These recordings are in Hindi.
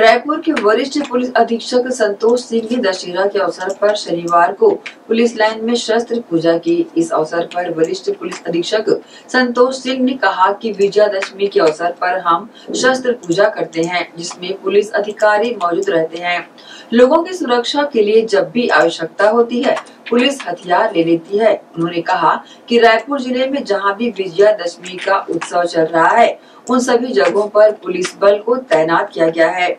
रायपुर के वरिष्ठ पुलिस अधीक्षक संतोष सिंह ने दशहरा के अवसर पर शनिवार को पुलिस लाइन में शस्त्र पूजा की। इस अवसर पर वरिष्ठ पुलिस अधीक्षक संतोष सिंह ने कहा कि विजयादशमी के अवसर पर हम शस्त्र पूजा करते हैं, जिसमें पुलिस अधिकारी मौजूद रहते हैं। लोगों की सुरक्षा के लिए जब भी आवश्यकता होती है, पुलिस हथियार ले लेती है। उन्होंने कहा कि रायपुर ज़िले में जहाँ भी विजयादशमी का उत्सव चल रहा है, उन सभी जगहों पर पुलिस बल को तैनात किया गया है।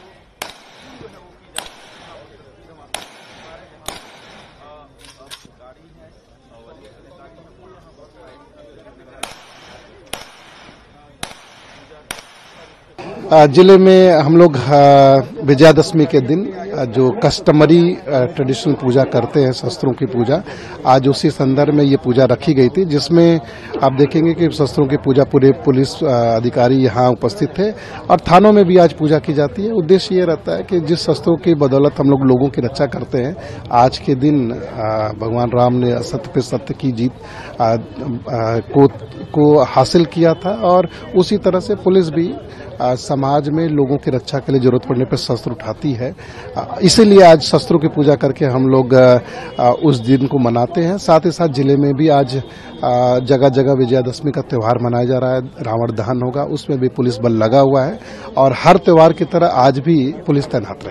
ज़िले में हम लोग विजयादशमी के दिन जो कस्टमरी ट्रेडिशनल पूजा करते हैं, शस्त्रों की पूजा, आज उसी संदर्भ में ये पूजा रखी गई थी, जिसमें आप देखेंगे कि शस्त्रों की पूजा पूरे पुलिस अधिकारी यहाँ उपस्थित थे, और थानों में भी आज पूजा की जाती है। उद्देश्य ये रहता है कि जिस शस्त्रों की बदौलत हम लोग लोगों की रक्षा करते हैं, आज के दिन भगवान राम ने असत्य पे सत्य की जीत को को हासिल किया था और उसी तरह से पुलिस भी अ, समाज में लोगों की रक्षा के लिए ज़रूरत पड़ने पर शस्त्र उठाती है। इसीलिए आज शस्त्रों की पूजा करके हम लोग अ, उस दिन को मनाते हैं। साथ ही साथ ज़िले में भी आज जगह जगह विजयादशमी का त्यौहार मनाया जा रहा है। रावण दहन होगा उसमें भी पुलिस बल लगा हुआ है और हर त्यौहार की तरह आज भी पुलिस तैनात रहे